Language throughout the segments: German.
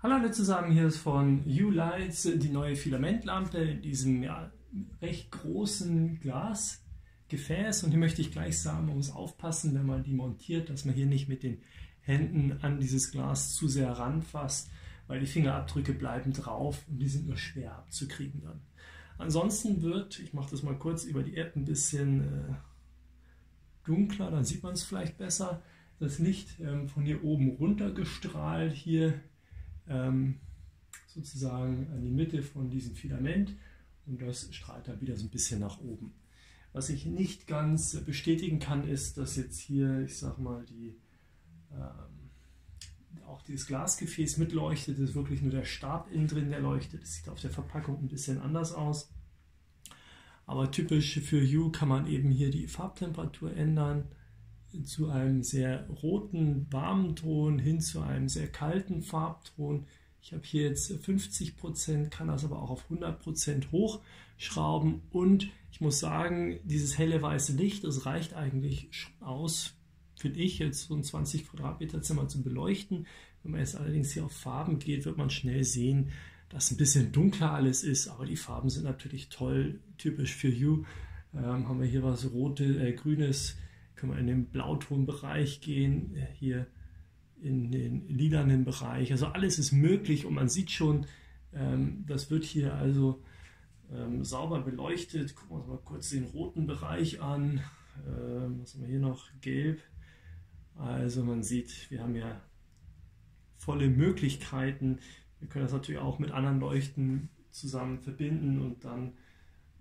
Hallo alle zusammen, hier ist von U-Lights die neue Filamentlampe in diesem ja, recht großen Glasgefäß und hier möchte ich gleich sagen, man muss aufpassen, wenn man die montiert, dass man hier nicht mit den Händen an dieses Glas zu sehr ranfasst, weil die Fingerabdrücke bleiben drauf und die sind nur schwer abzukriegen dann. Ansonsten wird, ich mache das mal kurz über die App ein bisschen äh, dunkler, dann sieht man es vielleicht besser, das Licht ähm, von hier oben runter gestrahlt hier ähm, sozusagen an die Mitte von diesem Filament und das strahlt dann wieder so ein bisschen nach oben. Was ich nicht ganz bestätigen kann, ist, dass jetzt hier, ich sag mal, die, ähm, auch dieses Glasgefäß mitleuchtet. Das ist wirklich nur der Stab innen drin, der leuchtet. Das sieht auf der Verpackung ein bisschen anders aus. Aber typisch für U kann man eben hier die Farbtemperatur ändern zu einem sehr roten, warmen Ton hin zu einem sehr kalten Farbton. Ich habe hier jetzt 50%, kann das aber auch auf 100% hochschrauben und ich muss sagen, dieses helle weiße Licht, das reicht eigentlich aus, finde ich, jetzt so ein 20 Quadratmeter Zimmer zu beleuchten. Wenn man jetzt allerdings hier auf Farben geht, wird man schnell sehen, dass ein bisschen dunkler alles ist, aber die Farben sind natürlich toll, typisch für You. Ähm, haben wir hier was rotes, äh, grünes, können wir in den Blautonbereich gehen, äh, hier in den lilanen Bereich. Also alles ist möglich und man sieht schon, ähm, das wird hier also ähm, sauber beleuchtet. Gucken wir uns mal kurz den roten Bereich an. Ähm, was haben wir hier noch? Gelb. Also man sieht, wir haben ja volle Möglichkeiten. Wir können das natürlich auch mit anderen Leuchten zusammen verbinden und dann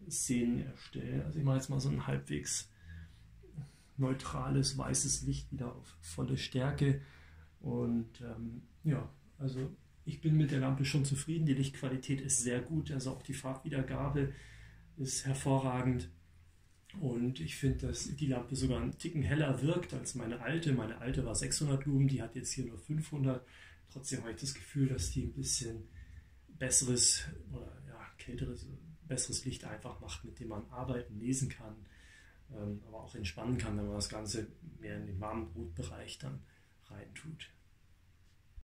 Szenen erstellen. Also ich mache jetzt mal so ein halbwegs neutrales weißes Licht wieder auf volle Stärke. Und ähm, ja, also ich bin mit der Lampe schon zufrieden. Die Lichtqualität ist sehr gut, also auch die Farbwiedergabe ist hervorragend. Und ich finde, dass die Lampe sogar einen Ticken heller wirkt als meine alte. Meine alte war 600 Lumen, die hat jetzt hier nur 500. Trotzdem habe ich das Gefühl, dass die ein bisschen besseres oder ja, kälteres, besseres Licht einfach macht, mit dem man arbeiten, lesen kann aber auch entspannen kann, wenn man das Ganze mehr in den warmen Brutbereich dann reintut.